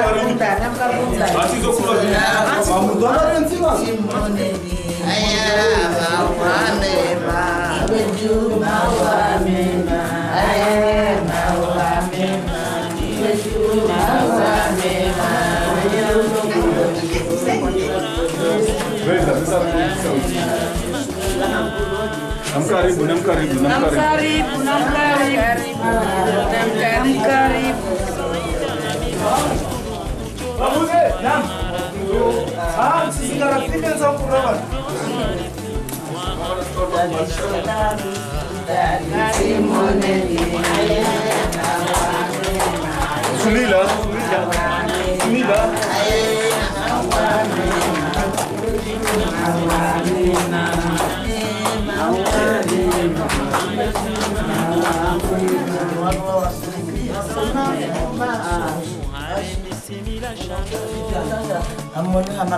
Pergunta, não pergunta. Mas isso foi Vamos dar em cima. Ayah, mawame, ma. Beju mawame, ma. Ayah, mawame, ma. Beju mawame, ma. Beleza, beleza, beleza. Namkaribu, namkaribu, namkaribu, namkaribu, namkaribu, namkaribu. 가보세 남! Sunila, Sunila, Sunila, i'm going to have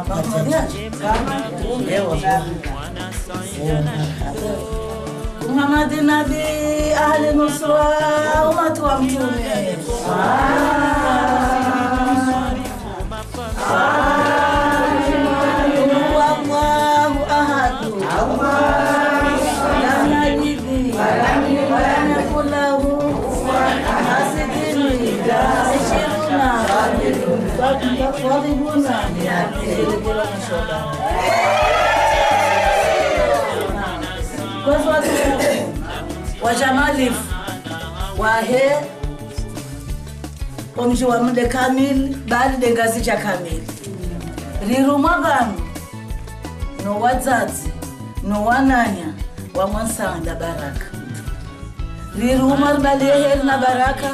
Nabi, Ahle Nusra, Umatu Amjumi. Wajamalif wahe omji wa mde kamil bali dengazi cha kamil rirumwa vanhu nowadzadzi nowananya wamwansanda baraka riruma ribalie heri na baraka.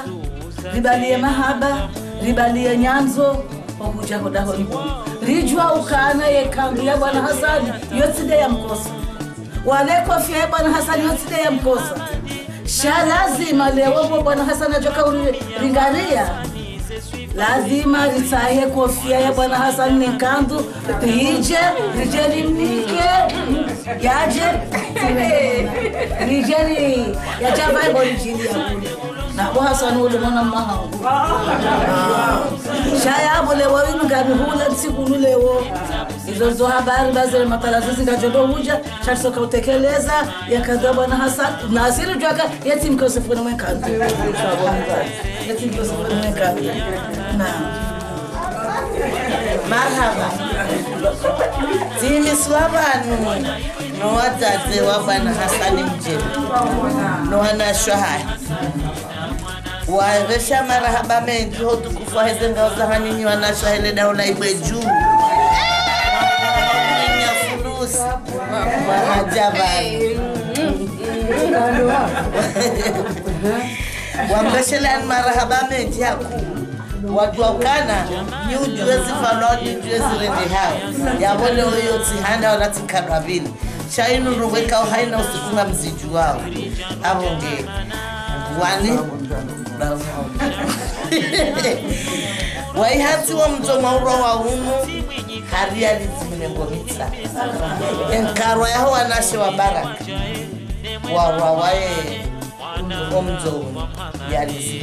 Ribalie mahaba. Ribalie nyanzo okuja hodaholibu rijwa ukana yekandu ya bwana hasani yotside ya mkosa. Wale kofia ya bwana hasani yotside ya mkosa. Sha lazima lewopo bwana hasani ajoka lazima ritsahe kofia ya bwana hasani nenkandu rije rije rimnike yaje. Rije ri yajavaibo rijili nabo mwana habari bazile matalazo shatisoka utekeleza yakadha bwana hasan nasiri jwaka yetimkosefuna mwenkandu yetimkosefuna mwenkandu naam marhaba. Dzimiswa vanhu nowadzadze hasani mjeni nowanashwa haya waresha marahaba mengi hotukufu aheze ngao za hanini wanashwa hele daula ibwe juu. Wamenya fulusi wanajabani wambeshelani marahaba mengi haku. Wadwakana ni ujue zifaloni ujue zirende hao. Yavone oyo tsihanda wala tsikanwa vili shainuruwekao haina usikunga mziju wao. Avonge wani? Waihatiwa mtomaurwa wa umu haria lidziminengomitsa enkarwa yaho wanashe wa baraka warwa waye omzouni yalizi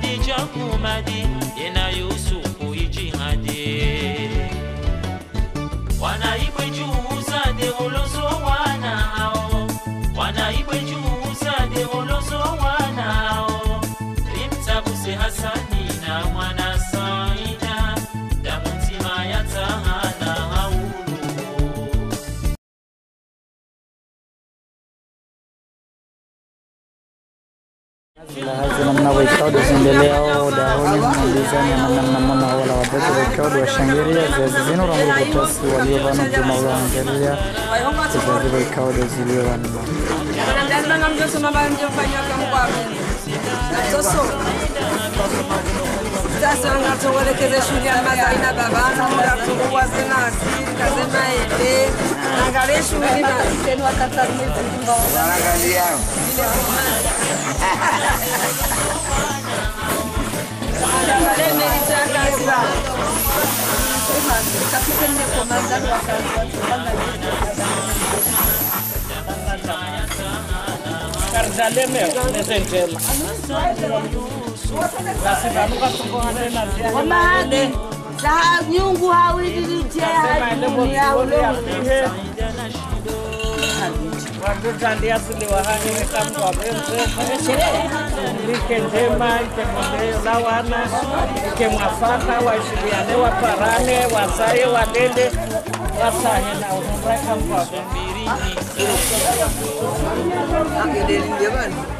Khadija Mumadi Yena Yusuf namna waikaudu ziendeleao daoni malizani namna mama wala watoto waikaudu washangiria ziazi zinu ranguru kutasi waliovanu juma ula wangelia ziazi waikaudu ziliowanima Wanadanganya mtoto karidzalemeo nezenjema vasivanukasongoanenaziyanyungu hawidilijeauniaulo Sasa ngatongolekeze shule ya mazaina babana wana zina asili waparane wasaye Angalie shughuli na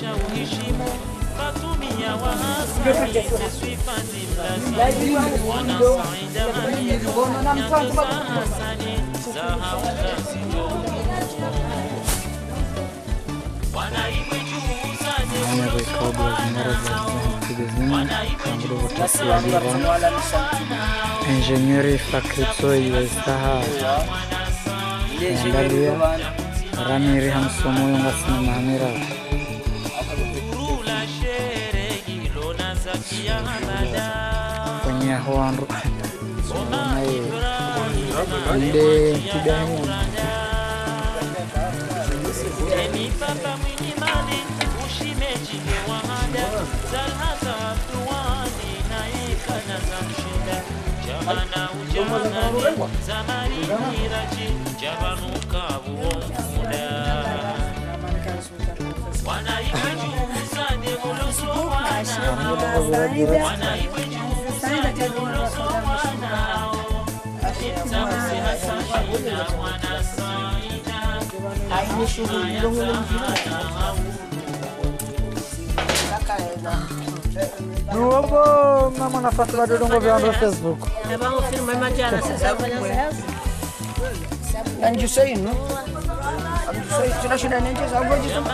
shauhishimu Fatumia wa Hasani Sifati mlazimu Wana Saida Hanifu Nyakasa Hasani Zaha Utasio Wanaibwe juu zade anya Whenever it called was Narodowy Cudowny, tam yung asna mahamira. Kwenye huan Sunai Ande Tidani ushimeji wahada Zalhata Abduwani na ekana za mshinda Jamana ujamani Zamari miraji Jabanuka uomuda Wanaibwe juu zade uloso Globo, mamãe, na faculdade do governo do Facebook. É bom, filme mas não né? adianta, você sabe fazer Antes disso aí, não? Tira chiranente, sabe o que eu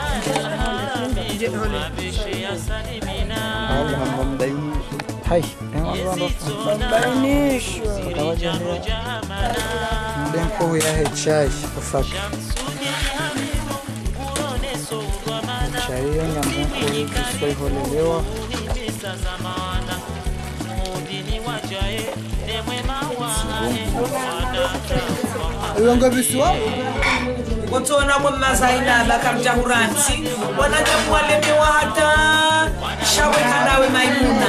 Hai, memang luar Indonesia. Ketawa jenis. Kemudian kau ya hechai, kufak. Hechai vou nyambung kau itu sesuai oleh lewa. Chai hiyo nyamdenko huikiswaiholelewa kutona kwemazaina bakamjahuranti wanajamuwalemewa hata. Shaweka nawe maimuna.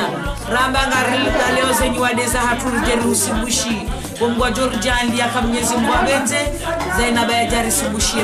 Ramba ngarilika leo zenye wadeza haturujeri usimbushi. Kongwa jorjandi aka mnyezi mungu abenze zainaba yajarisibushie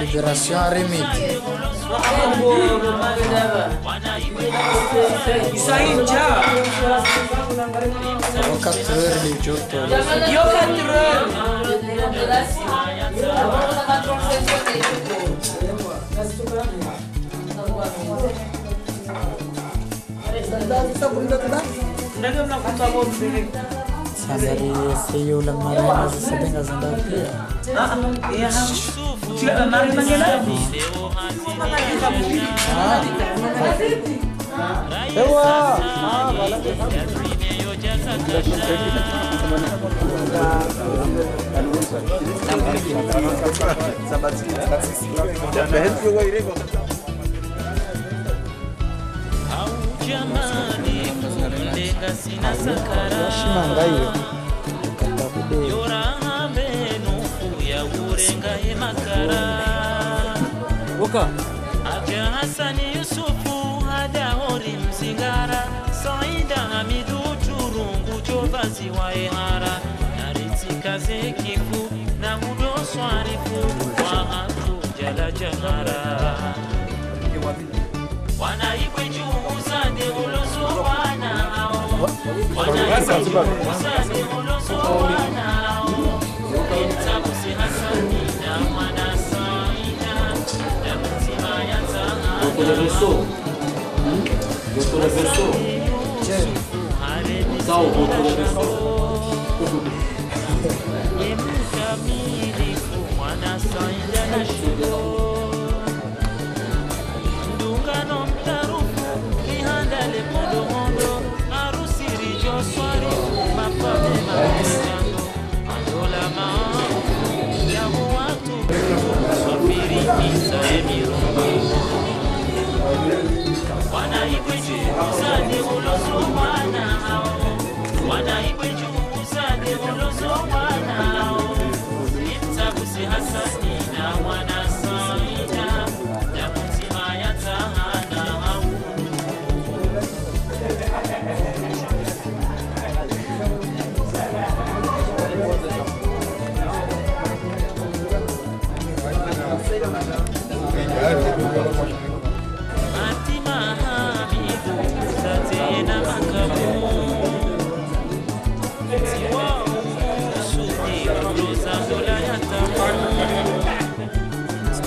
Liberación Remix. Isaim Chava. Yo castrarli, اسكندريه سيو لما راينا صدقنا اسكندريه ايوا آه yashimangayiwe kugata budeyi oka. Abdul hasani yusufu adahori mzingara saida hamidu churungu chovazi wa ehara. Naritsika zekifu na kudoswarifu wahatujala jamara Doutora Vessou. Doutora Vessou. Salve, doutora Vessou. Doutora Vessou.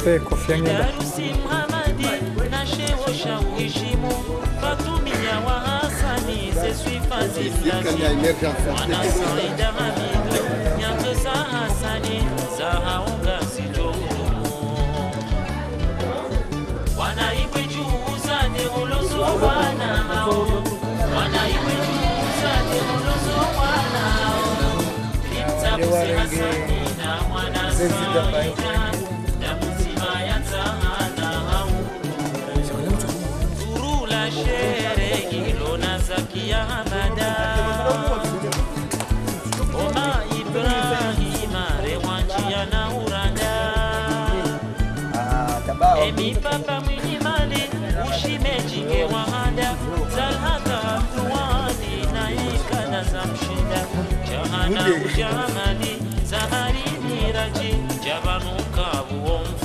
fait kofiangi na Wanaiwe kiyamada oma ibrahima rewanchia na uranda emipapa mwinyimali ushimejike wahanda zalhaka hamduwani na ikana za mshinda. Jahana ujamani zahari miraji jabanuka buomfu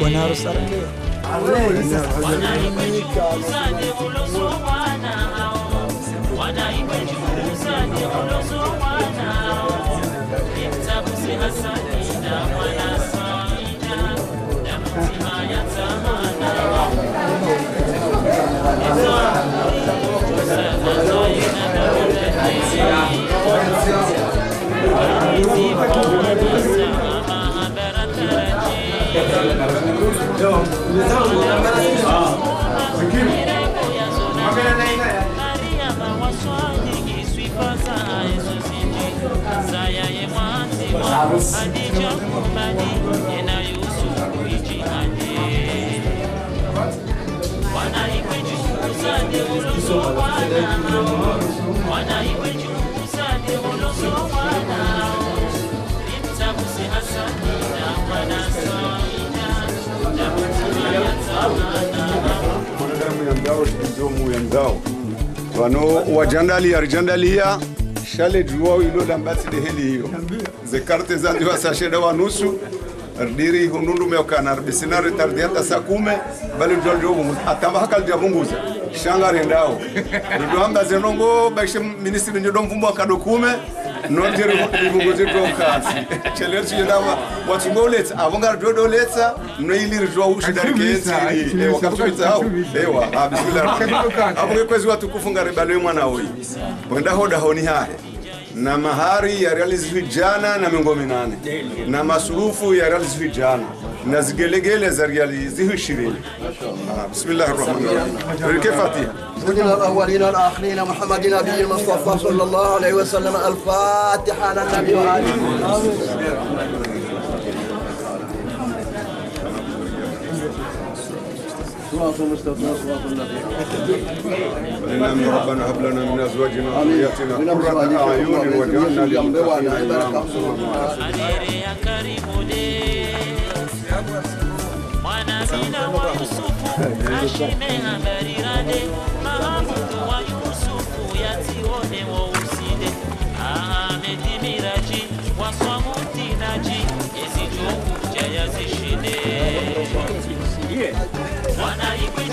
Bwana harusi arake. wanaibwe juzane uloso wana hao wanaibwe juzane muyandao ndio muyandao vano shale ilo lambati de heli hiyo ze karte za ndiwa sasheda wa nusu rdiri hunundu meokana rbisina retardiata sa kume bali jol jogo atamba hakal jabunguza shanga rendao ndo amba zenongo baishe ministri ndio mvumbo akado kume nonjeri ibunguzi to kasi. Chelersi uletsa avonga dodo letsa. Noiliri jwa ushidari kenzi e wakatuita hao ewa ah, bismillah. Avonge kwezi watu kufunga rebalo mwana oyi wenda hoda honi hahe na mahari ya realizwi jana na miongo minane na masurufu ya realizwi jana na zigelegele za realizwi ishirini Ah, bismillahir rahmanir rahim rike fatiha سيدنا الاولين والاخرين محمد نبي المصطفى صلى الله عليه وسلم الفاتحه على النبي وآله صراط المستقيم صراط الذين اللهم ربنا هب لنا من ازواجنا وذرياتنا قرة اعين واجعلنا للمتقين اماما صلى الله عليه وسلم Adere ya karibu de mwanazina wa Yusufu ashime habari rade mahamudu wa Yusufu yatione wauside Ahmedi Miraji waswamuti naji yezijokuja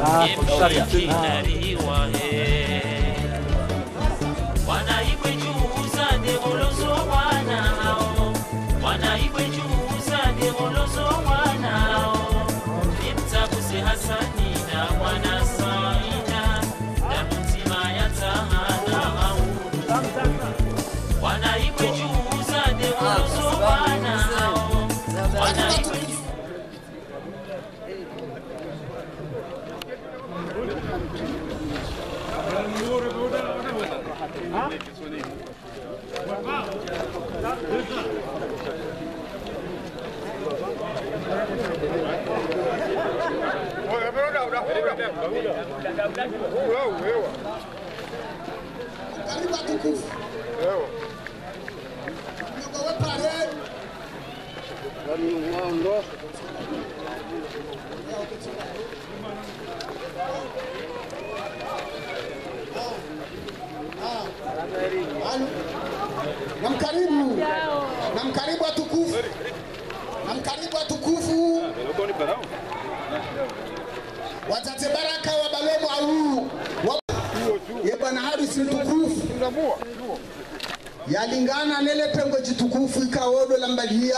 Ah, Evo. Namkaribu atukufu. Na mkaribu atukufu. Watate baraka wa balomo au ye bwana harusi mtukufu. Yalingana nele pengo jitukufu ikawodo la mbalia.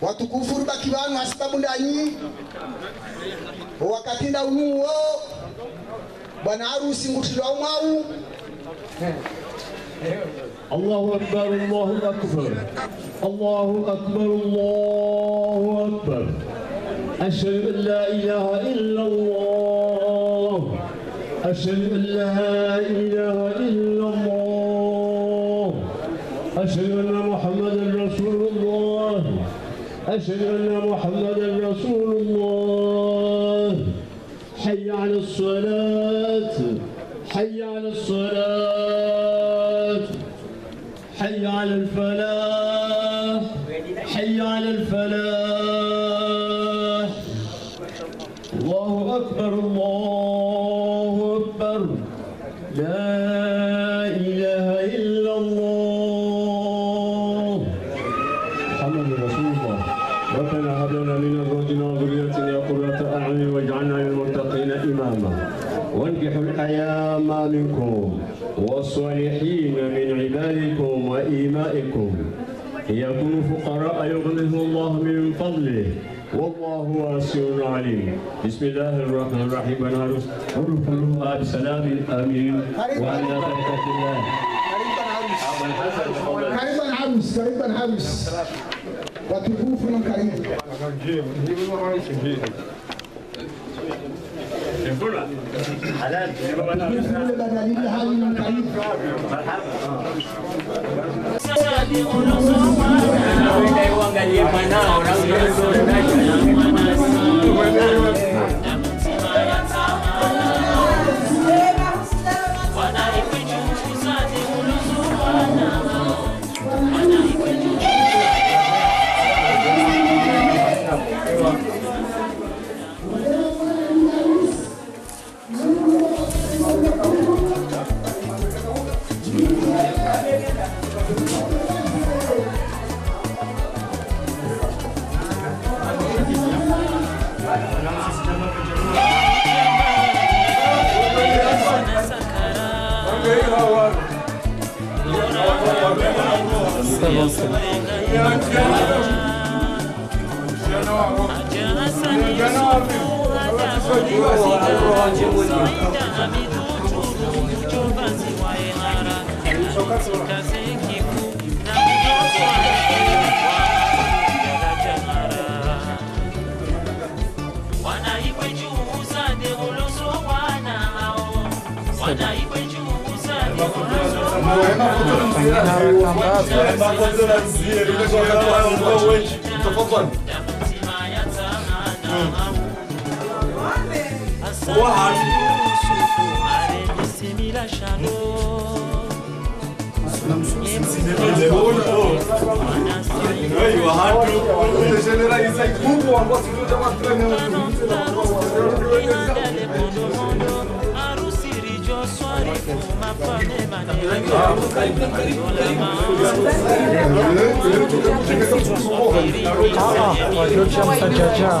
Watukufu rubaki vanu asibabu ndanyi. Wakatinda unuwo bwana harusi ngutilwa umwau الله أكبر الله أكبر. الله أكبر الله أكبر. أشهد أن لا إله إلا الله. أشهد أن لا إله إلا الله. أشهد أن محمدا رسول الله. أشهد أن محمدا رسول الله. حي على الصلاة. الفلاح. يكونوا فقراء يغنيهم الله من فضله. والله واسع عليم. بسم الله الرحمن الرحيم. ونعرف ادخلوها بسلام. آمين. وعلى بركة الله. orang gaji mana orang gaji mana Não é na cultura, não. Não é na cultura, não. Não é na cultura, não. Não é na cultura, não. Ah, Georgia Msajaja.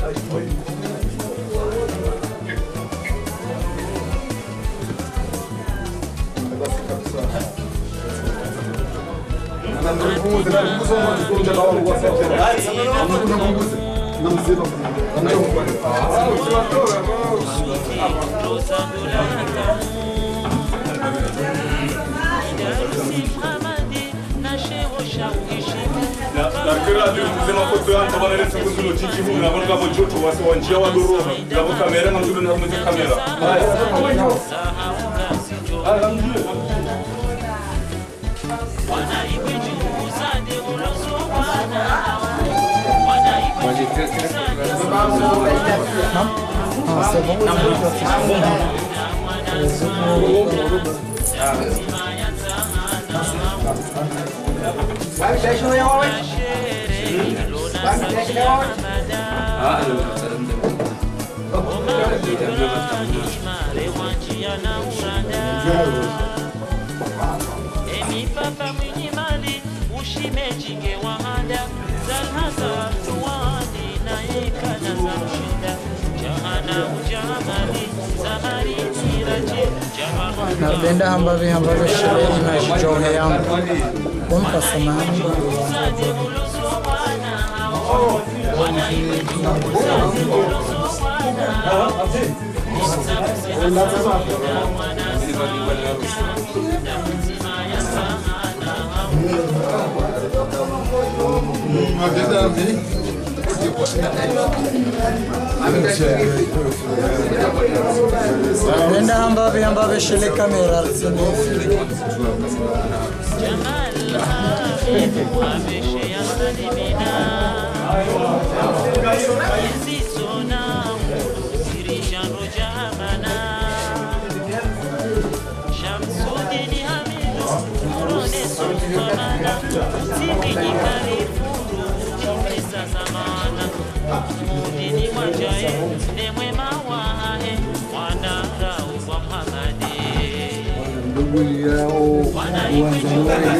foto yangu banaleta kuzulo chichi hu nabona ngabo joto wase wanjia wa doroba kamera ngazulu na kamera Ah, c'est bon, Emi papa mwini mali, ushi mejinge wahanda, zalhasa napenda ambavyo ambavyo sherehe inajijohe yangu kumpa samahani Nenda ambavyo ambavyo shile kamera sini. ndugu kulia uwanjani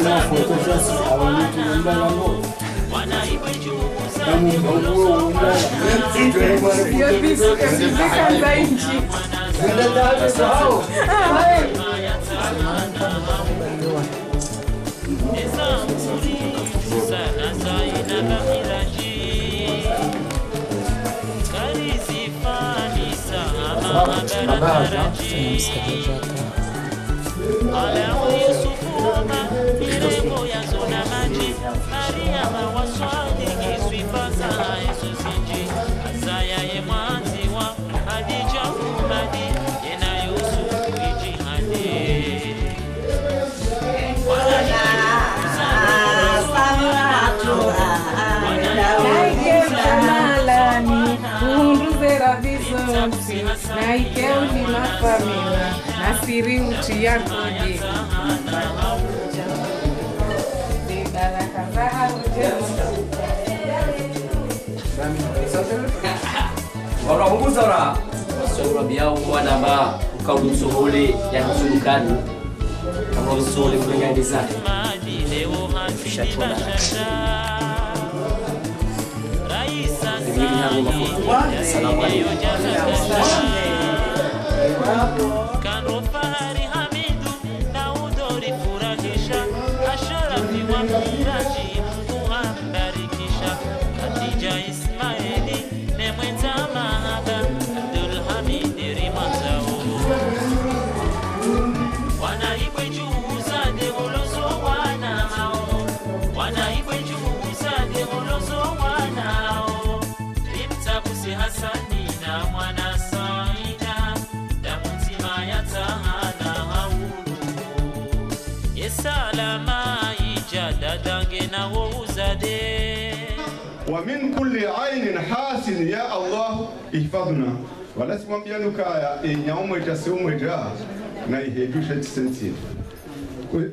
inafuatesha awalitu mbala ngo kama mbaguo umbala ya pisi kabisa za nchi ndio ndio Abaixa. Essa música já tá. Olha o é isso fuma. Vizonsi naike mafamila na siri uti yakoje baraka za warahumuzora sogro biao wanaba ukaudusohole yakusulukani kama If you didn't have all of them. Assalamu alaikum. Min kulli ainin hasin ya allah ihfadhna wala simwambia nukaya siumweta siumweja na ihejusha tisensie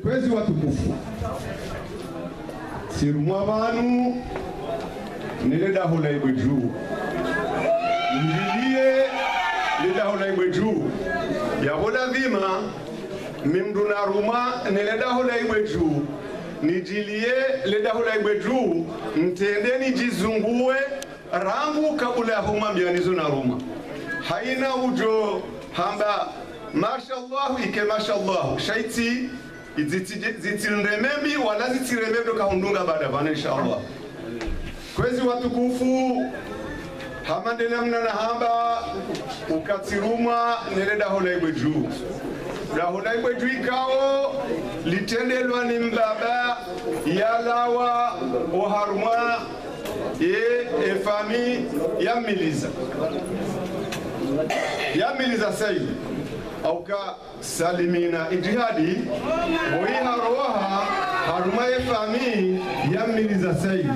kwezi watukufu sirumwa vanu niledahulaibwe juu. Mjilie lidahulaibwe juu. Yavola vima mimdu naruma niledahulaibwe juu nijilie ledahulaibwe juu ntende nijizungue rangu kabula ya huma mbianizo na ruma. Haina ujo hamba mashallahu ike mashallahu. Shaiti zitirememi wala zitirememi kahundunga baada bana inshallah. Kwezi watukufu hamandelemna na hamba ukatiruma nele daholaibwe juu daholaibwe juu ikawo litendelwa ni mbaba yalawa oharumwa ye efami yamiliza yamiliza sayi auka salimina ijihadi oiharoha haruma efami yamiliza sayi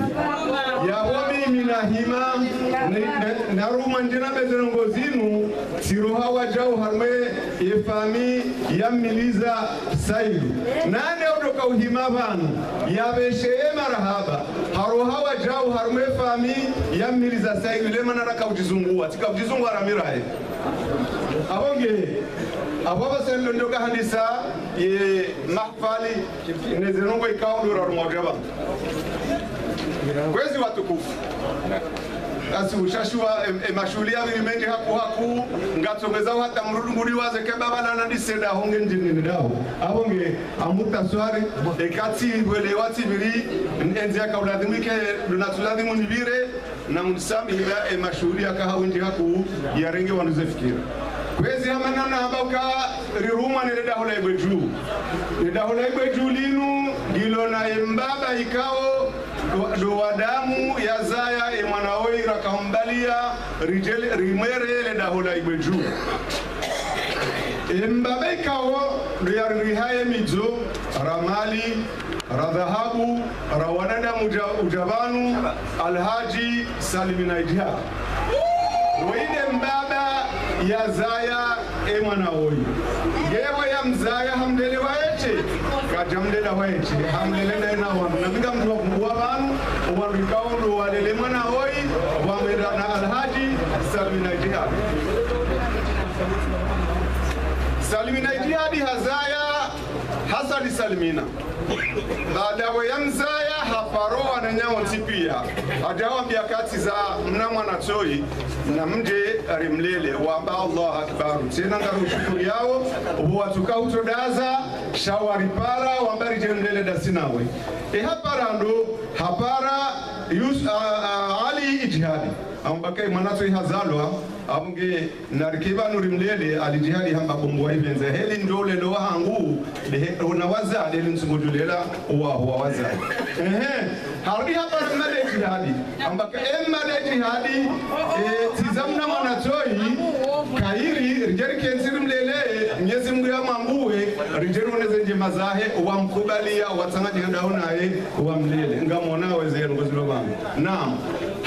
yahomi minahima naruma njina bezenongo zinu siroha wajau haruma efami yamiliza sairu nane odoka uhima vanu yavesheye marahaba haroha wajau haruma efami sairu lemanarakaujizunguwa tikaujizunguwa ramiraye tikaujizungua ramirahe sen lo basendo ndoka handisa ye mahfali nezenongo ikaundura rumogeba kwezi watukufu wattu ushashua e, e, mashuli yavi menji haku haku. Ngatsongezao hata mrudu ngudi waze kebabalana ndiseda honge njinini dao. Ahonge amuta swari ekati wele wati biri enzi akauladhimike lunatuladhimu nibire na msamihira e mashuli akahawinji haku yarenge wanuzefikira kwezi hamanana habauka riruma niredahula ibe juu. Ridahula ibe juu linu ndilo na embaba ikao do wadamu ya zaya e mwanaoi rakambalia dahola rimwere ledahula igwe juu embaba ikao rihaye midzo ramali radhahabu rawanadamu ujabanu alhaji saliminaidiha weide mbaba ya zaya e mwana oyi gewe ya mzaya hamdele waeche kaja mdela waeche hamdele ndena wanu nabiga mtu wa kumbuwa vanu wanu ikaundo walele mwana hoi wamenda na alhaji salmina jihad. Salmina jihadi hazaya hasali salmina. Baadawe ya mzaya haparoa na nyao tipia. Ajawambia kati za mna mwana na mje rimlele wamba allah akbaru tena ngaru shukuri yao watuka utodaza shawari para wambari jendele da dasinawe e hapara ndo hapara yus uh, uh, ali ijihadi ambake mwanatoi hazalwa amge narikiba nurimlele alijihadi hamba ivenze heli ndole lo hangu una waza dele nsungujulela wa wa waza ehe hapa male jihadi. Ambake emale jihadi e tizamna mwanatoi kairi rijeri kensirimlele mnyezi mungu ya mambuwe rijeri uneze njema zahe wamkubalia watsagajeheda naye wamlele ngamona wezenu kuzilo bangu naam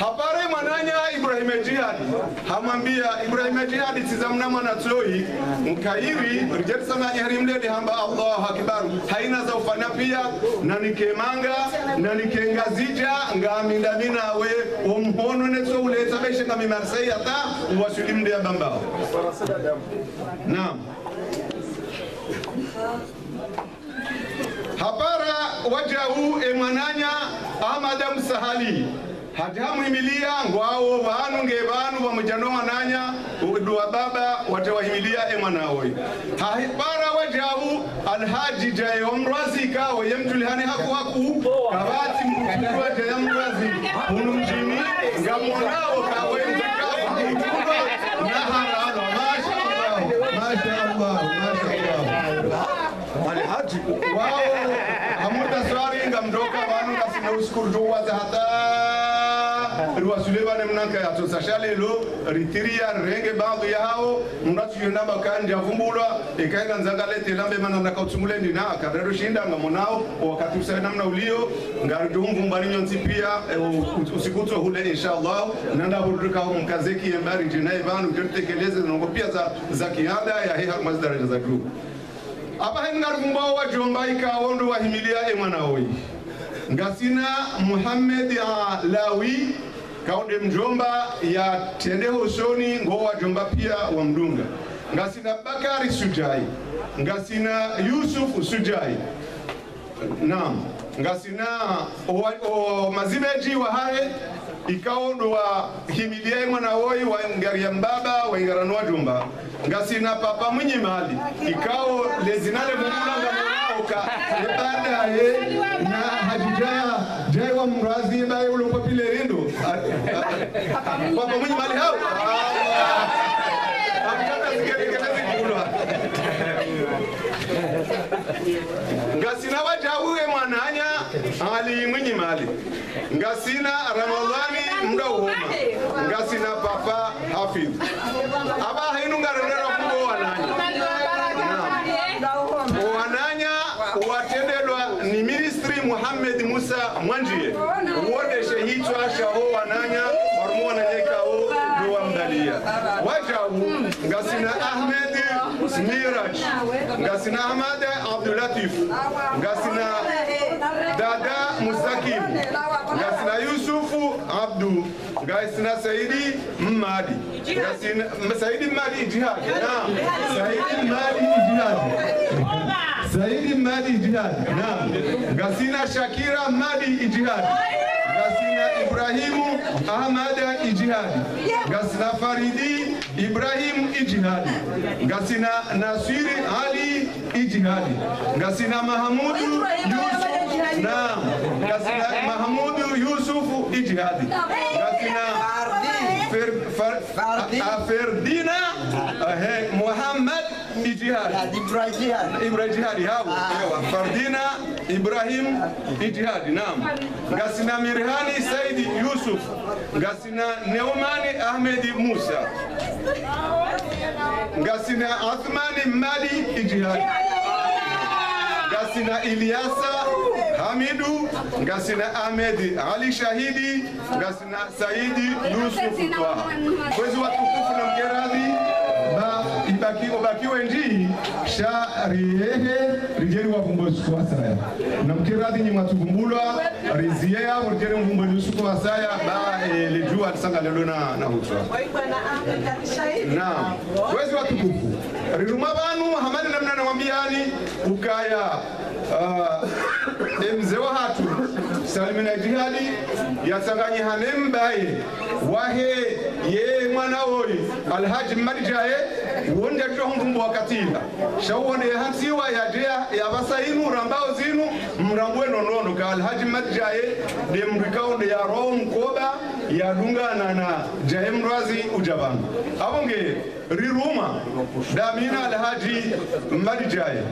hapare mwananya ibrahim jihadi hamwambia ibrahim jihadi tizamna mwana toi mkairi rijeri sama ihrimlele hamba allah akbar. Haina za ufana pia. Nanikemanga nanikengazija na nikengazija ngamindabinawe omhono netso uleta beshe ngami marseille ata wasulimde ya bambao. Naam. Hapara wajahu emwananya amadam msahali hatamuhimilia ngwao vanu nge vanu vamujano mwananya uduwa baba watawahimilia emwanawoyi hahipara wajavu alhaji jaye omrazi ikawo yemtulihani haku haku. Kabati mkutuwa jaye unu mjini ngamonao kawe mtakawa naharano masha Allah masha Allah masha Allah alhaji. Wao hamuta swari ngamdoka vanu ngasina uskuru tuwaza hata riwasule vane mnanka yatosasha lo ritiria renge bandu yao mndatuyenda bakanja vumbulwa ikaenda nzangaletelambe mana nakautsungule ndina akarero shinda ngamonao wakati usae namna ulio ngarijumvumbani nyonsi pia usikutso hule inshallah. Nanda burudikaho mkazeki embari njinaye vanu jeritekeleze nongo pia za, za kiada ya heha mazidaraja za juu apa hengarvumbao wajomba ikawondo wahimilia emwana oyi ngasina muhamed lawi kaunde mjomba ya tende usoni ngo wajomba pia wa mdunga. Ngasina bakari sujai. Ngasina yusuf sujai. Naam. Ngasina o, o, mazibeji wa haye ikawondo wa himilia mwana woi wa ngaria mbaba wa jumba. Ngasi ngasina papa mwenye mali ikao lezinale mumulanga baadaye na hajijaya jai wa mrazi baye ulopo pile rindo papa mwenye mali hao? ngasina wajauwe mwananya ali mwinyimali ngasina ramadhani mda ngasina papa hafidh. Aba hainu ngarendera wananya wananya watendelwa ni ministri muhamed musa mwanjie. Wodeshe hichwa shaho wananya warumuwananyekao niwamdalia wajahu ngasina ahmed miraj. Ngasina ahmad abdulatif. Ngasina dada guys, na Saidi Mali. Saidi Mali Jihad. Saidi Mali Jihad. Saidi Gasina Shakira Madi Jihad. Gasina Ibrahimu Ahmada Jihad. Gasina Faridi Ibrahim Jihad. Gasina Nasiri Ali Jihad. Gasina Mahamudu Yusuf. Naam. Gasina Mahamudu Yusufu تيجي هذه. لكن فردينا. محمد إجهادي إبراهيم جهادي هاو. أيوة، فردينا إبراهيم إجهادي نعم. قاسنا ميرهاني سيد يوسف. قاسنا نوماني أحمد موسى. قاسنا عثماني مالي إجهادي ngasina Iliasa Hamidu, ngasina Ahmed Ali Shahidi, ngasina Saidi Yusuf. Kwezi watukufu na mgeradhi ba ibaki obakiwe njii sharihehe rijeri wavumbuzi kuwasaya na mkiradhi nyi rizieya rizie wa rijeri mvumbuzi usuku wasaya ba lijua tisanga lelo na na wezi watukufu riruma vanu hamani namna nawambiani ukaya uh, emze wa hatu salimina jihadi yasanganyihane mbaye wahe ye mwana oyi alhaji marijaye wonde tohumvumbu wakatila shawone hansiwa yadea yavasa inu rambao zinu mrambwe nonono ka alhaji marijaye de mrikaunde ya mkoba yadungana na jahe mrwazi ujabanga avonge riruma damina alhaji marijaye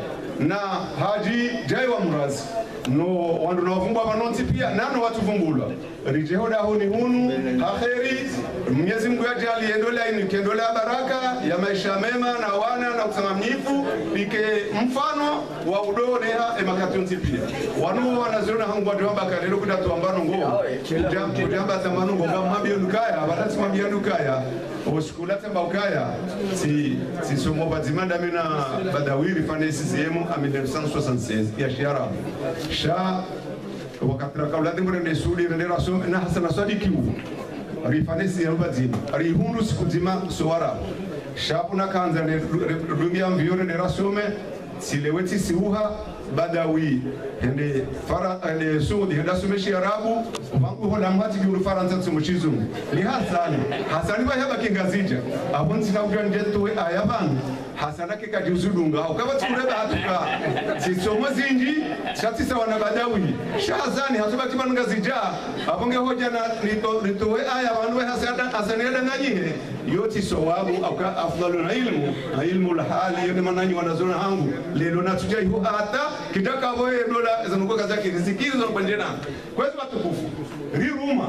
na haji jai wa mrazi no wandu na nawavumbwa vanonsi pia nano watuvumbulwa rijehoda huni hunu haheri. Mwenyezi mungu yajali ini kendola baraka ya maisha mema na wana na kusema mnyifu ike mfano wa udoneha emakatonsi pia. Wanu wanaziona hangu watuamba kalelo kuda tuambano ngo ujamba tambano ngo ngamwambia ndukaya watasimambia mbaukaya si si somo bazimanda mina badawiri fane CCM a 1976 ya shiara. Sha wakati rakaulati ngorende sudi rendera so na hasana sadikiu rifanesi ya bazima rihundu siku zima sowara. Shapu na kanza ne dumbia mvio rendera some sileweti siuha badawi hende fara hende sudi henda sumeshi arabu manguhola mwati lufaransa tsumu chizungu lihasali hasali vayava kingazija apo ntsila kuti ayavangu hasana kati usudunga ukaba tsure ba hatuka sisomo zinji shatisa wana badawi. Shazani hasuba tiba ngazija abonge hoja na lito litowe aya wanwe hasana hasani ya danganyihe yoti sowabu auka afdalu na ilmu. Na ilmu la hali yone mananyi wanazona hangu. Lelo na iho ata kitaka boye dola zanuko kazaki kirizikizo za kwendena kwezi watukufu riruma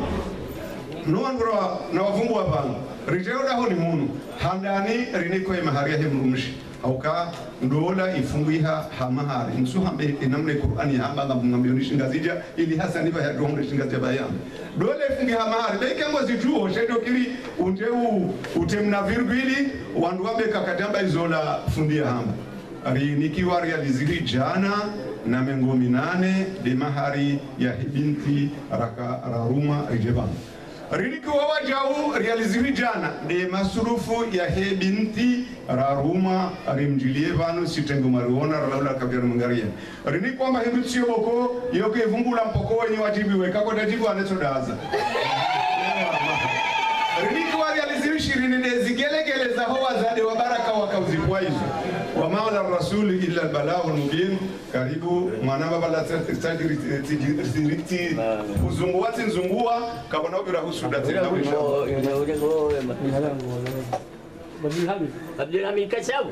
nowandura na wavumbu wapanga riteuda ho ni munu handani riniko emaharia hemrumshi auka ndola ifunguiha hamahari nsu hambe inamne qur'ani hamba ni shingazija ili hasa niba ya domre shingazija bayan. Dole ifungi hamahari beke ngozi zituo shedo kiri uteu utemna virgwili wandu wabe kakatamba izola fundia hamba. Rinikiwa realiziri jana na mengo minane de mahari ya binti raka raruma rijebana riniki wawajau realiziwi jana. De masurufu ya he binti raruma rimjilie vanu sitengo mariona ralaula kabir mungaria rini kwamba hindu tsio boko yoke vumbula mpoko wenye wajibiwe kako dajibu anesodaza rini wa realiziwi shirini de zigelegele za hoa zade wa baraka wakauzipwa وما على الرسول إلا البلاغ المبين karibu mwanababa lasirikti uzungua tinzungua kabona ubirahusuda tena عبد الحميد كساو.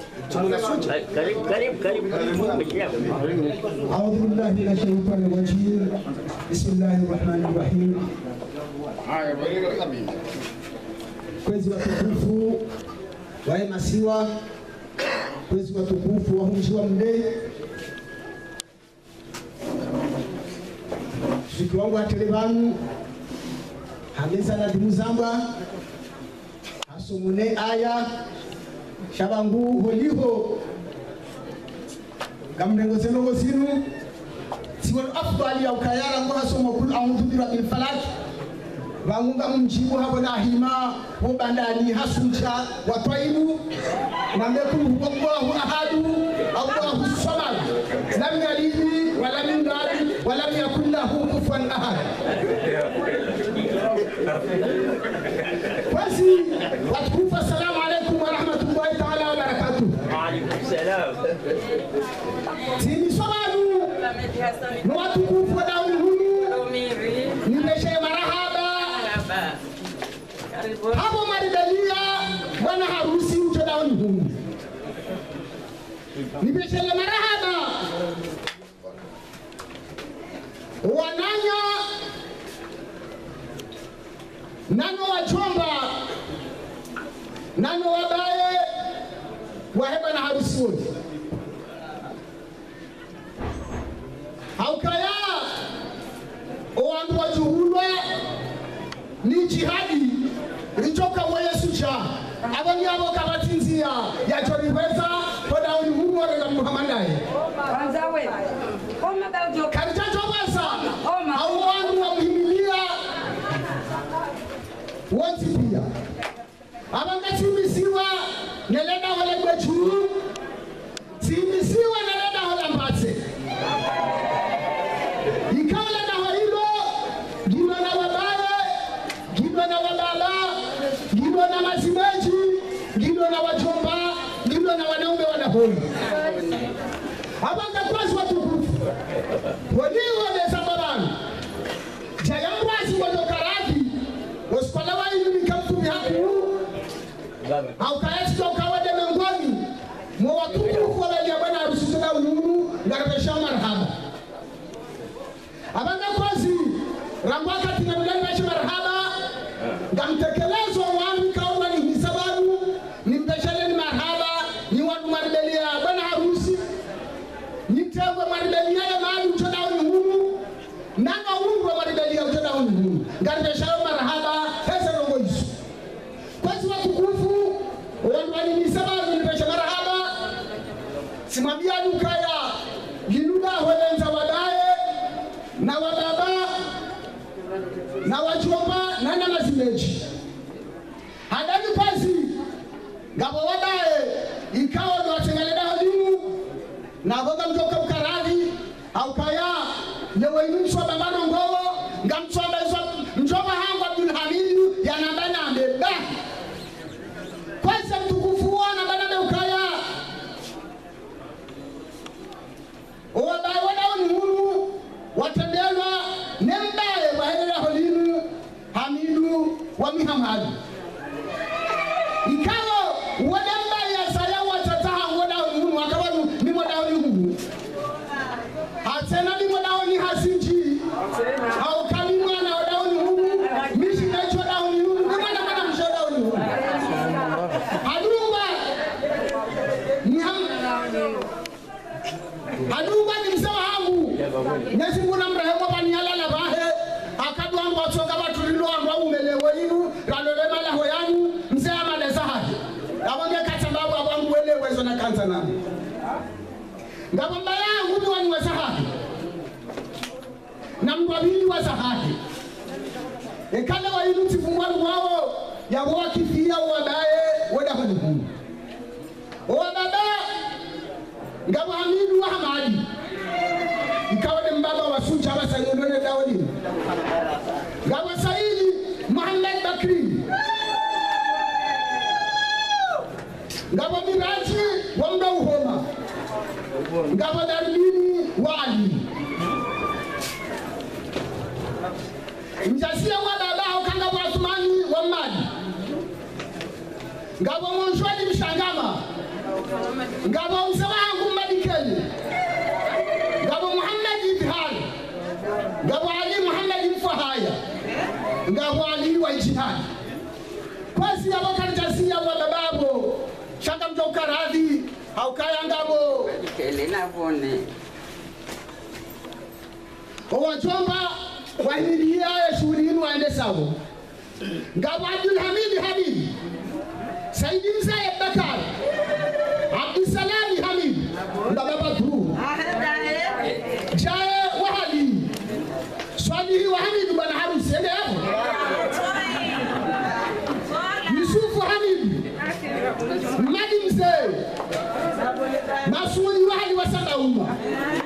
كريم كريم كريم. أعوذ بالله من الشيطان الرجيم. بسم الله الرحمن الرحيم. kwezi watukufu waema siwa kwezi watukufu wahumshiwa mdei shiki wangu atele vanu hameza na hasomune aya shabangu holiho. Gamrengo zenongo zinu siwon afdali ya ukayara ngo hasoma kul a'udhu bi waunga mjibu hapo na hima ubandani hasunja watwaibu namekulu Allahu ahadu Allahu samad lam yalid wa lam yulad wa lam yakul lahu kufuwan ahad basi watukufa salamu alaikum wa rahmatullahi taala wa barakatuh. Wa alaikum salam. tini swalamu ni watukufu wa damu hapo malidalia bwana harusi utodaoni humu nipeshele marahaba. Wananya nano wachomba nano wa abanyabo kabatinzia yachoriweza kodauni humore na muhamadaye Ao crédito ekhala wayiluthi mumwali wawo yabo wakhifila uwadaye wedahonihulu owababa nga bwamidu wahamadi ikawone mbaba wasunja abasayindone dawolino nga bwe saidi muhammad bakri. Nga bwe miraji wa mdauhoma nga bwe darbini wa ali. Njasiya ngabo munjwali mshangama ngabo msewangu mmadikeni ngabo muhammad idhani ngabo ali muhammad mfahaya. Ngabo ali wa ijihadi kwesi yabo kalijasiya wa bababo shaka mjaukaradhi haukaya ngabo. Madikeni nabone owachomba shughuli hinu waende sawo ngabo abdulhamidi habidi Saidi Isa Bakar Abdul Salam Hamid Baba Badru Jaya Wahali Swalihi Wahali Duban Harus Ele hapo Yusufu Hamid Madi Mzee Masudi Wahali wa Sambauma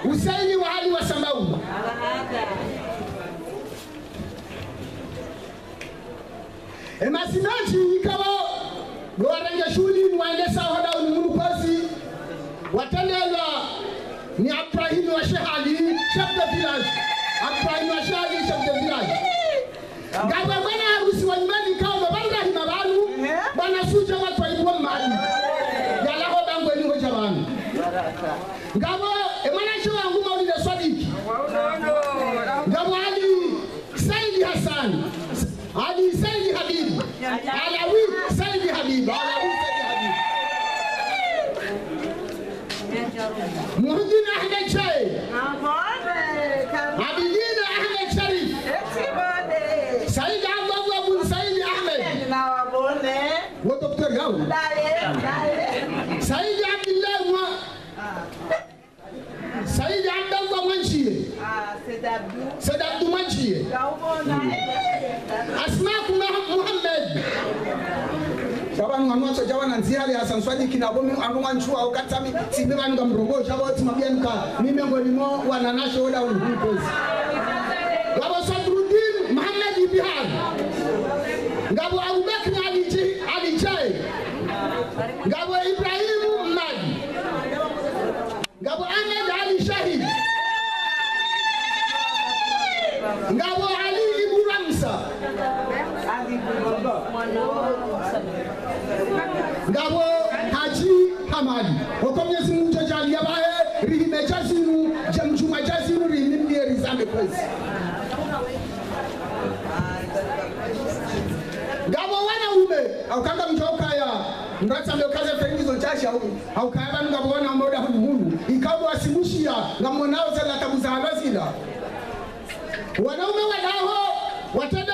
Husaini Wahali wa Sambauma Emasinati ikawa waranja shughuli mwaende sawa hada unimunu pasi watanela ni Ibrahim wa Sheikh Ali chef de village Ibrahim wa Sheikh Ali chef de village ngaba bwana harusi wa nyumbani kwa mabanda himabalu bwana suja watu wa ibwa mali. Yala hoda ngwe ngaba o sai ya billahi wa sai ya dan ba man shi sadabdu man shi asma kuma muhammad jaban ngam wacho jaban an ziyali asan swadi kina bo min an wan chuwa o katami si be ban ngam rogo jabo ti mabian ka mi me ngoli mo wana na shoda un hukos gabo sadruddin muhammad ibihar gabo abubakar rizambe kwezi ngabo wanaume aukanga mjokaya mratsambe ukaze fengizo tabuza halazila wanaume wadaho watendele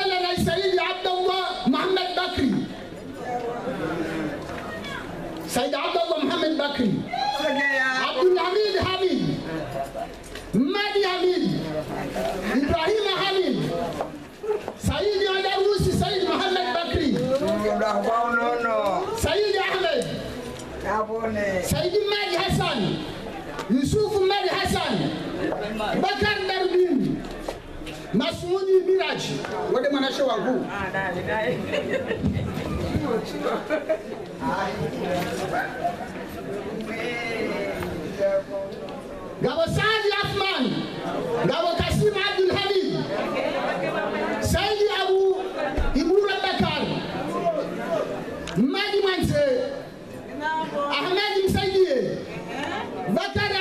bakar darbin masudi miraji wadda mana shawagu gawa sadi afman gawa kasim abdulhamid saidi abu Ibu bakar madi manse ahmed msaidiye bakar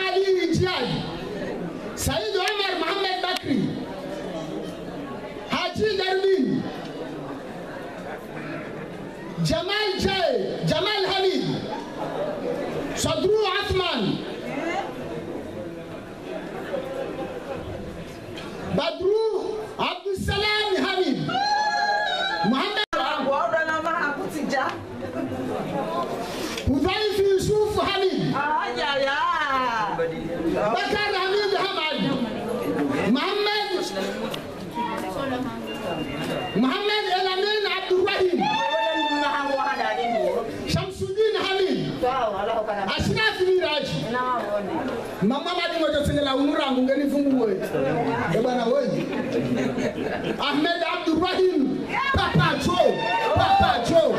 جمال جاي جمال هلي صدرو عثمان بدرو عبد السلام هلي محمد حذيفه يوسف هلي Mama Madi moja sengela umurangu ngeni funguwe. Eh bwana wewe. Ahmed Abdul Rahim, Papa Joe, Papa Joe.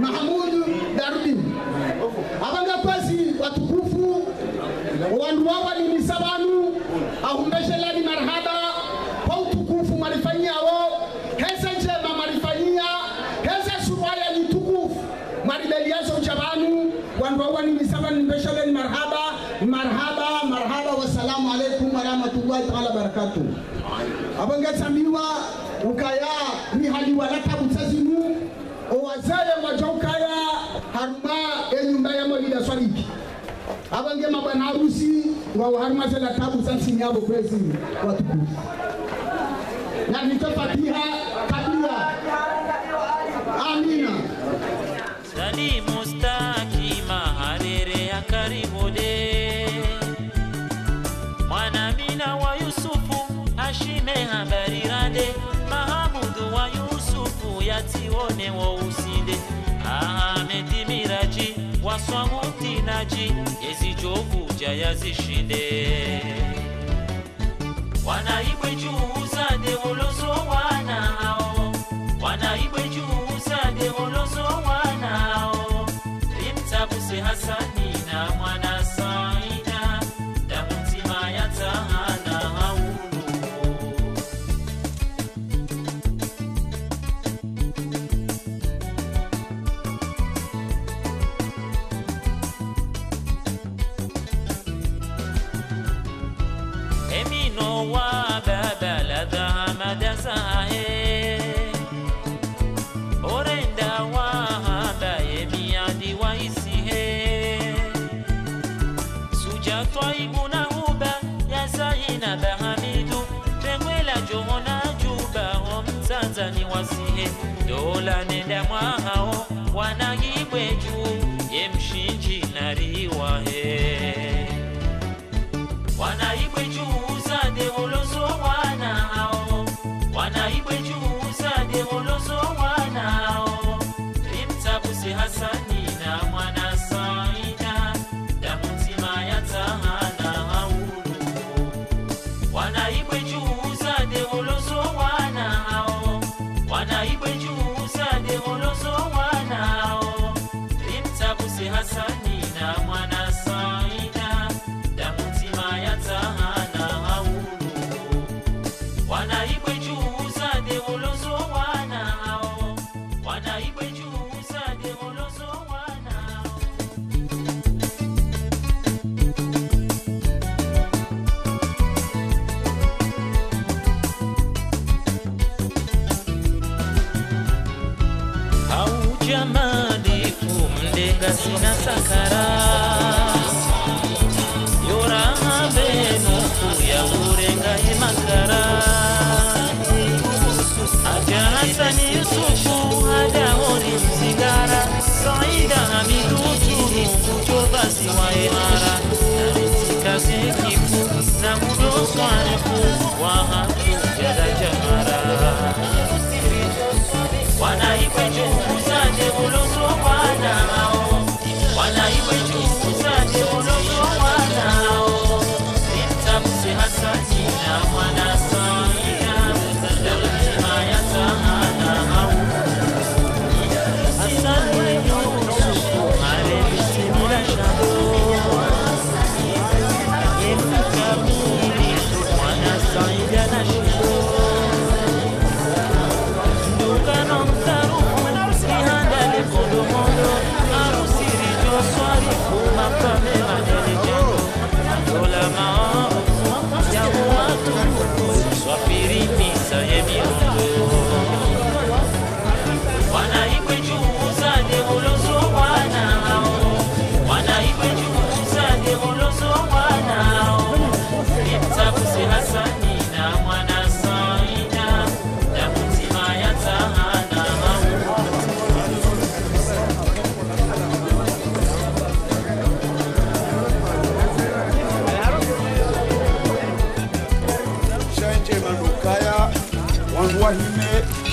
Mahmud darbi Abanga pasi watukufu wandu wa ni sabanu ahumbeshelani ambao nimesema nimesha ben marhaba marhaba marhaba. Wasalamu alaikum warahmatullahi taala barakatu abangasamiwa ukaya mihaliwalata butsazinu owazaye maja ukaya haruma enyumba yamo lidaswalipi abange mabwana harusi wawuharumazela tabu sansinyabo kwezi watukufu na nitopatiha kabila amina. Sali mustaki ehaberirande mahamudu wa yusufu yatiwone wo usinde. Ahamedimiraji waswamutinaji yezijovuja yazishinde wanaibwe juuzande ulozo wana dépendez de moi.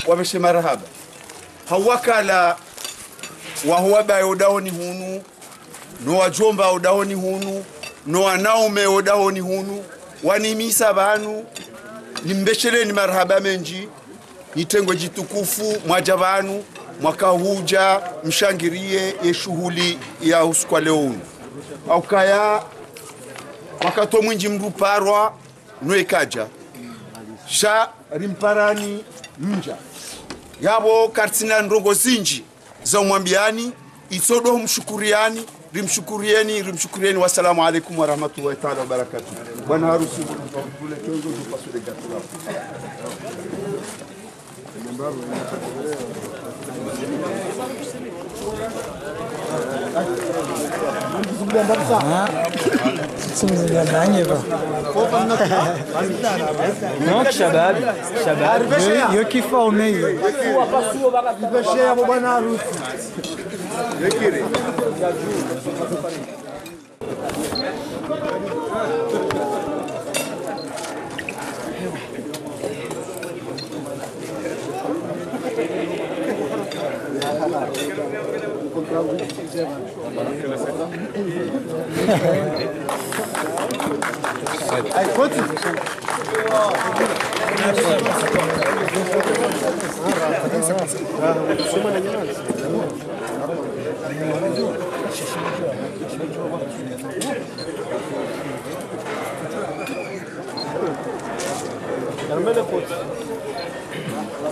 Waveshe marahaba hawakala wahuwabaye odaoni hunu no wajomba odaoni hunu no wanaume odaoni hunu wanimisa vanu nimbesheleni marahaba menji nitengwe jitukufu mwaja vanu mwaka huja mshangirie ye shughuli ya uskwa leo. Unu aukaya wakato mwinji mruparwa noekaja sha rimparani mja yavo zinji. Za umwambiani itsodo mshukuriani rimshukurieni rimshukurieni. Wassalamu alaikum warahmatullahi taala wabarakatu bwana harusi Não, busa simzinga nanjye ba que shabab shabab eu kifa umeyi ipeshe Thank you. Aí, quantos? Yarım ele koç.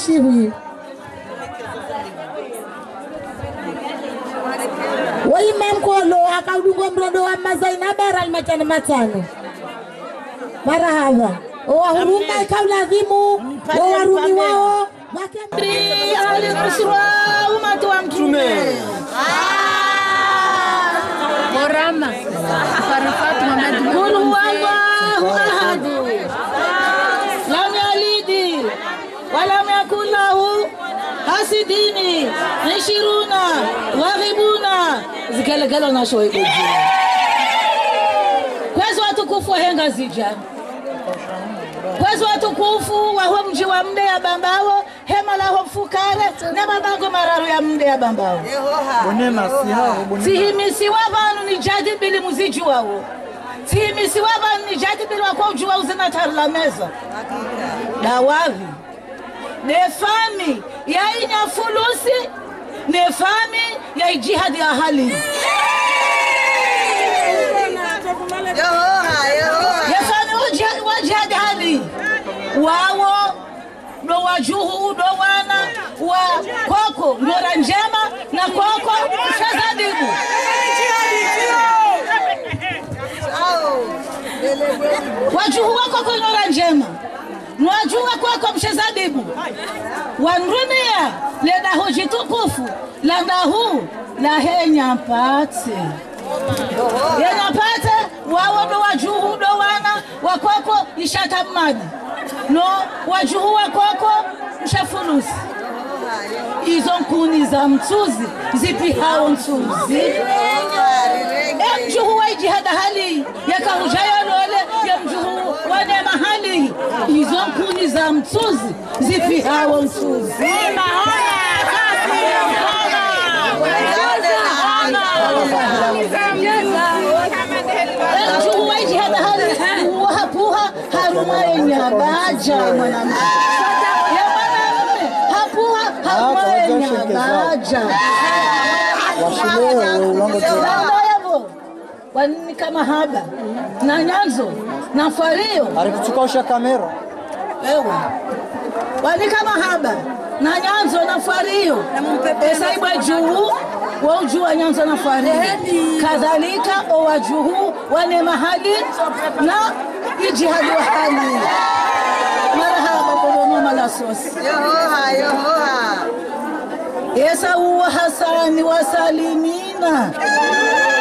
खुशी हुई waimamkolo akaudungo mrodo wa mazai na bara limatano matano. Marahaba. Owahuruma ikauladhimu owarumi wao ahlikusra umati wa mtume morama. Farafat mamadgulu wallahu ahadu hasidini ishiruna waghibuna zigelegele nashoibuji kwezi watukufu wahenga zijana kwezi watukufu waho mji wa mde ya bambawo hema laho mfukare na mabango mararu ya mde ya bambawo. Sihimisiwa vanu ni jadi bili muziji wawo. Sihimisiwa vanu ni jadi bili wakwa ujuwa uzina tarula meza dawavi nefami fulusi ne fami ya ijihadi ya hali yefami wa jihadi hali wawo ndo wajuhu ndo wana wa kwako. Ngora njema na kwako shazadibu wajuhu wako ngora njema nwajuwa kwako mshezabibu wanrumia ledahu jitukufu landahu lahenyapate yenyapate wawo ndo wajuhu do wana wakwako ishata mmadi no wajuhu wakwako mshafulusi. Izo nkuni za mtuzi zipi hao mtuzi emjuhu waijihada hali yakahujayolole ya mjuhu mahali hizo kuni za mchuzi zipi mchuzi. Hali wahapuha harumayenyabaja mwanamke ya mwanamume hapuha harumayenyabaja yavo wanini kama haba? Na nyanzo? Na fario alikuchukosha kamera. Ewe. Wani kama haba? Na nyanzo na fario esaibwa juu waujua nyanzo na fario kadhalika owajuhu wane mahali na ijihadi wa hali. Marhaba bolomama la sosi yohoha yohoha. Esauwa hasani wasalimina. hasani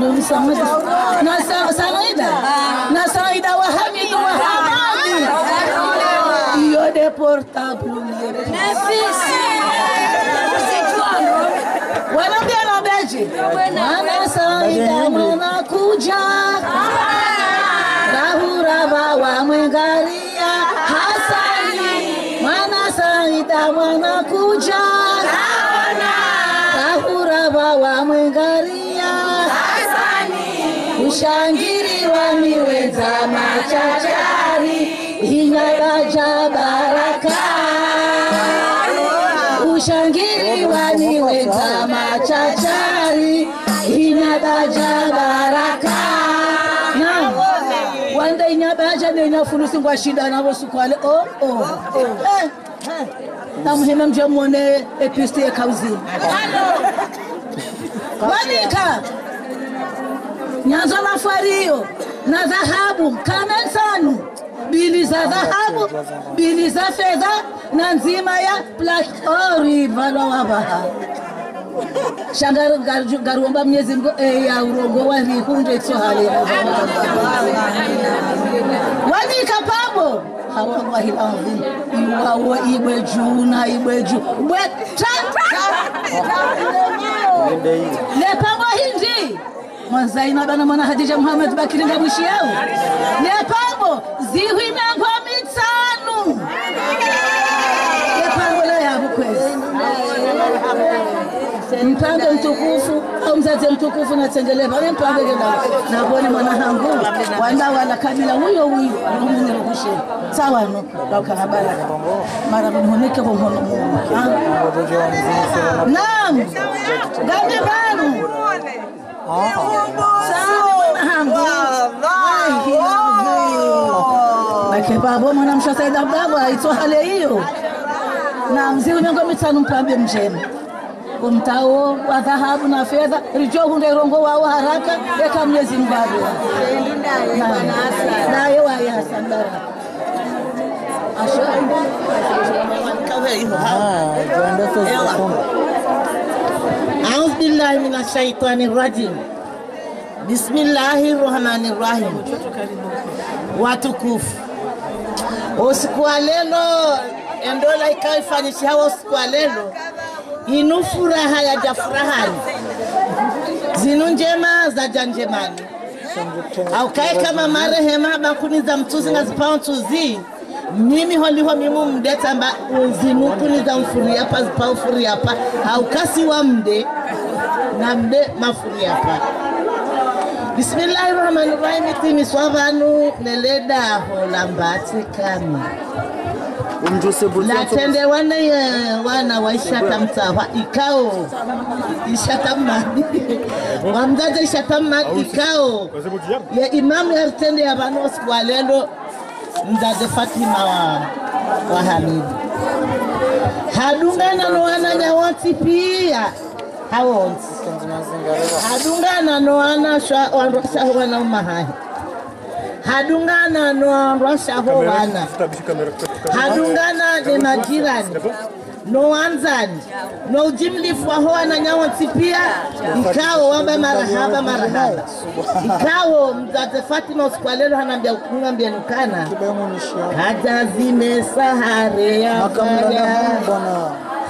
na samu na samu na ushangiriwa niweza machachari inyagaja baraka. Ushangiriwa niweza machachari inyagaja baraka. Wanda inyabaja nenyafulusi ngwa shida navo sukwale. Oh, oh. Eh, eh. namuhema mje mwone episti yekauzini wanika nyanzo la fario na dhahabu kamensanu bili za dhahabu bili za fedha na nzima ya plakori valowabaha shanga garomba mnyezi mgo eya urongo warihunde tsohale wanika pabo hawallahi lazim iwawo ibwe juu na ibwe juu. Bweta lepamo hindi mwanzainaba na mwana hadija muhammad bakiri mwishi yao. Lepabo zihwi miango mitanu. Nepango la ya bukwezi. Mpango mtukufu au mzazi mtukufu natengele pale mpango kenda nabone mwana hangu wanda wala kabila huyo huyo. Mwenye mkushe sawa no dauka habara mara mhoneke kwa mhono Mungu naam. Gani banu nakebabo mwana saida babo aitwa hale hiyo. Na mzigo miongo mitano mpambe mjeni umtao wa dhahabu na fedha rijo hunde rongo wao haraka eka mlezi mbabu. Naye waye hasan baraka أعوذ بالله من الشيطان الرجيم بسم الله الرحمن الرحيم watukufu usiku wa lelo endola ikawa ifanyishi hawa usiku wa lelo inu furaha yaja furahani zinu njema zaja njemani aukae kama marehema bakuni za mtuzi ngazipao ntuzi mimi holiho mimu mde tamba zinukuni za mfuri pa zipa mfuri pa haukasi wa mde na mde mafuria pa bismillahi rahmani rahim itimiswa vanu neledaho lambati kami. Latende wana wana waishata mtahwa ikao. Ishata madi wamzaza ishata madi ikao. Ye imamu yaritende ya vanu osiku mzazi Fatima wa, wa Hamid. Hadungana no ana nyawati pia. Hawonzi hadungana no ana wandwashaho wana umahahi hadungana no wandwashaho wana. hadungana ne majirani. No wanzani no ujimlifu hoa na nyawo tsipia ikawo wamba marahaba marahaba. Ikawo mzaze fatima usikwalelo wa lelo hanambia kungambia nukana. Hata zimesahare ya faya.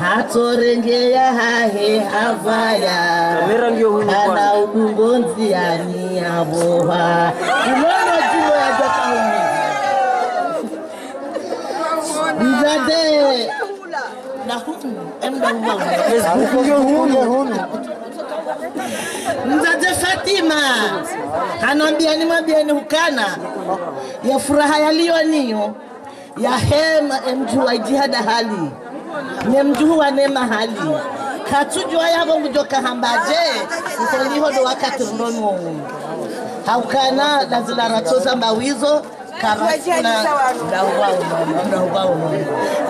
hatorengea hahe havaya. Kana udungonziani avoha ilono ya yajokaumi mzade mzaze fatima. Hanambiani mwabieni hukana ya furaha yaliyoniyo ya hema emju wa jihada hali ne mjuhu wa nema hali. Katujwa yabo ngujoka hambaje. Ntoliho do wakati wowu haukana lazila ratoza mawizo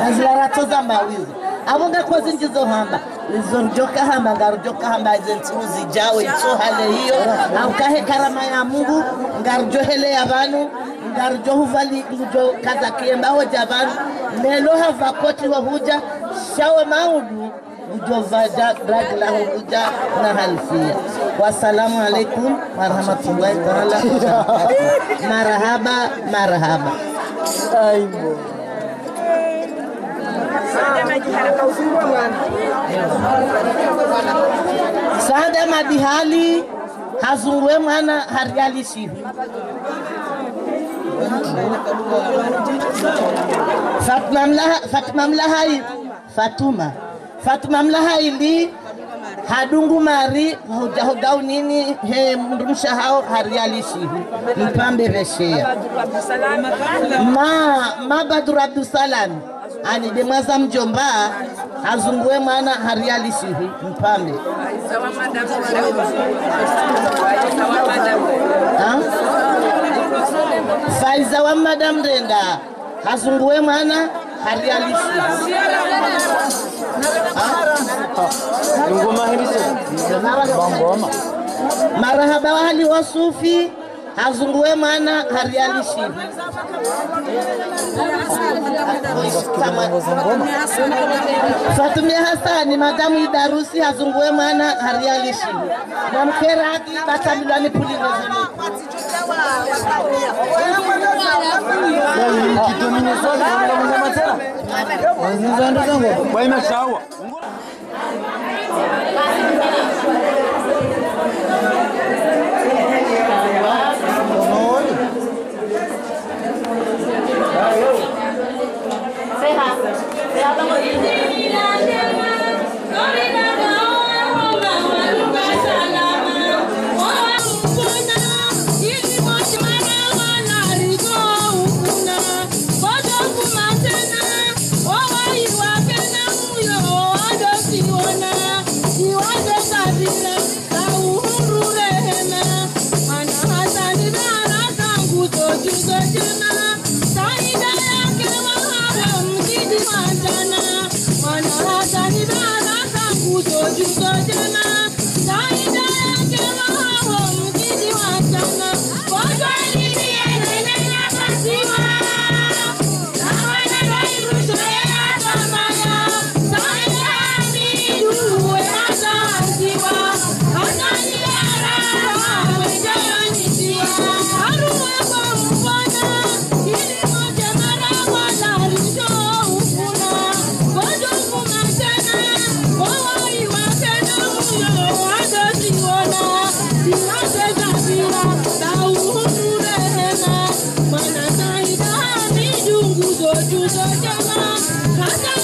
lazila ratoza mawizo abonga kozi njizo hamba. Lizorujoka hamba ngarujoka hamba zentsimu zijawe itso hale hiyo aukahe karama ya mungu ngarujohele ya vanu ngarujo huvali lujo kaza kiembaho ja vanu. Nelo hava koti wa huja shawe maudu ujova ragla ho huja na halfia. Wasalamu alaikum warahmatullahi taala marahaba marahaba aibo sada madihali. Hazungwe mwana harialishihu Fatuma Mlaha, Fatuma Mlahai, Fatuma, Fatuma Mlahaili hadungu mari hodau nini he mrumsha hao harialishihu mpambe veshea ma ma Badru Abdusalam ani demwaza mjomba hazungue mwana harialishihu mpambe. Faiza wa madam renda hazungue mwana bangoma marahaba wa hali wa sufi hazungue maana harialishi Fatumia Hasani madamu idarusi hazungue mwana harialishi na mkeragi batamilani pulinezini waimeshaua Seha. 나도 뭐 Thank you.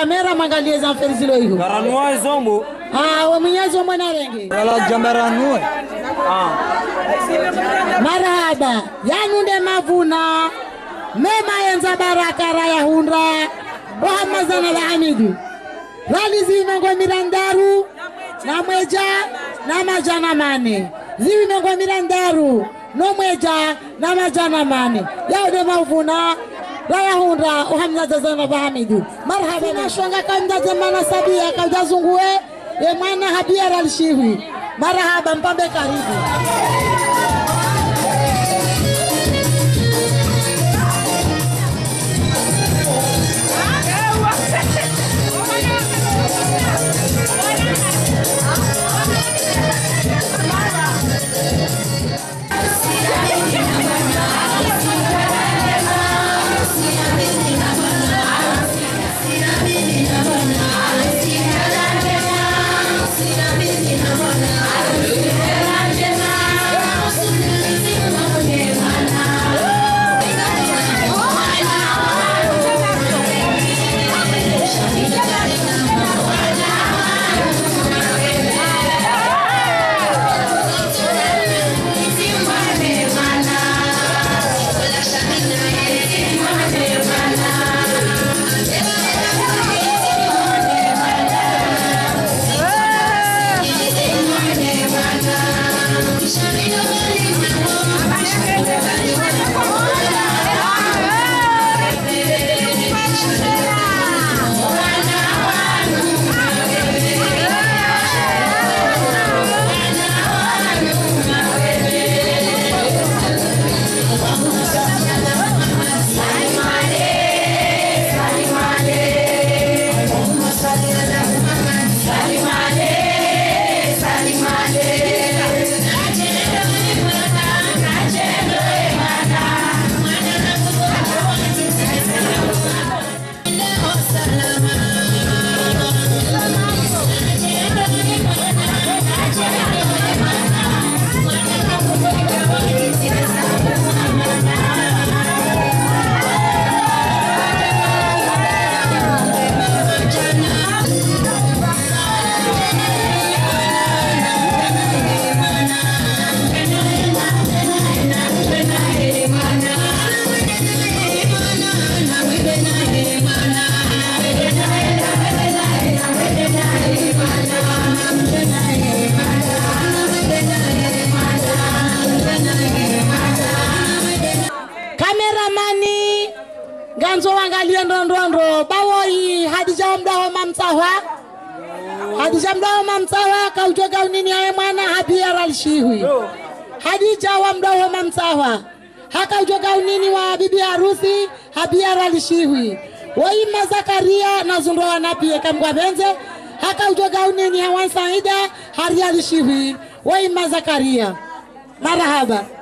Kamera mangalie za mferizilo hiyo karanua zombo Ah, we mwenyezi wa mwana renge Wala jambaranue. marahaba yanunde mavuna mema yenza baraka raya hunda wahamazana la hamidu. Rali zimengo mirandaru na mweja na majana mane. Zimengo mirandaru no mweja na majana mane. Yaude mavuna wayahunda uhamzazaza nabahamidu marhaba nashonga kaimdazemana sabia kaudazungue yemwana habia ralishihwi marhaba mpambe karibu Zacaria. Marahaba.